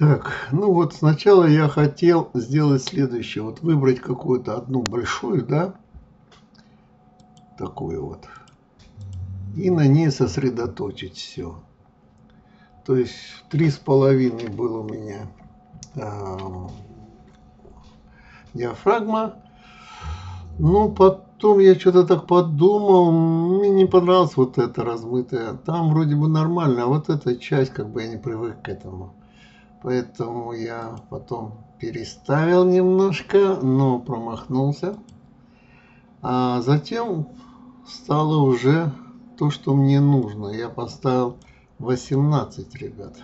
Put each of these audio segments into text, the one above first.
Так, ну вот сначала я хотел сделать следующее. Вот выбрать какую-то одну большую, да, такую вот. И на ней сосредоточить все. То есть три с половиной был у меня э, диафрагма. Ну, потом я что-то так подумал, мне не понравилось вот это размытое. Там вроде бы нормально, а вот эта часть, как бы я не привык к этому. Поэтому я потом переставил немножко, но промахнулся. А затем стало уже то, что мне нужно. Я поставил 18, ребят.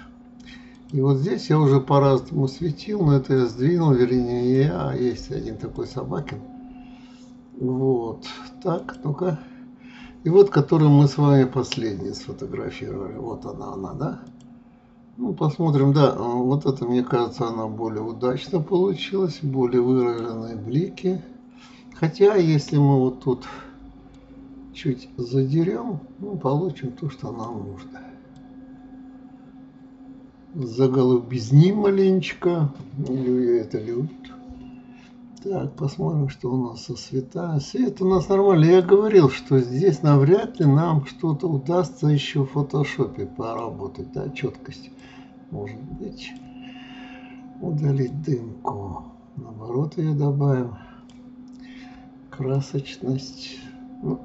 И вот здесь я уже по-разному светил, но это я сдвинул, вернее не я, а есть один такой собакин. Вот, так, ну-ка. И вот, которую мы с вами последний сфотографировали. Вот она, она, да? Ну, посмотрим, да, вот это, мне кажется, она более удачно получилась, более выраженные блики. Хотя, если мы вот тут чуть задерем, мы получим то, что нам нужно. Заголубизним маленечко, Люя это любит. Так, посмотрим, что у нас со цвета. Свет у нас нормальный. Я говорил, что здесь навряд ли нам что-то удастся еще в фотошопе поработать, да, четкость может быть. Удалить дымку. Наоборот, ее добавим. Красочность. Ну,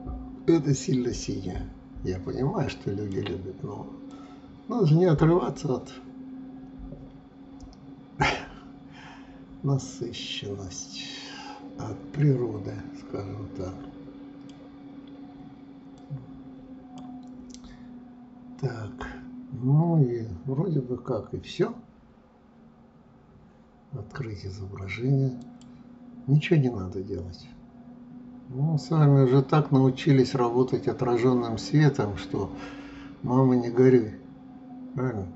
это сильно синяя. Я понимаю, что люди любят, но надо же не отрываться от насыщенность, от природы, скажем так. Так. Ну и вроде бы как и все. Открыть изображение. Ничего не надо делать. Ну, с вами уже так научились работать отраженным светом, что мама не горюй. Правильно?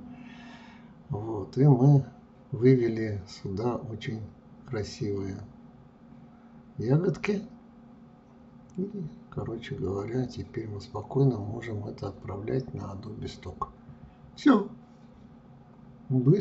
Вот. И мы вывели сюда очень красивые ягодки. И, короче говоря, теперь мы спокойно можем это отправлять на Adobe Stock. Все. Быстро.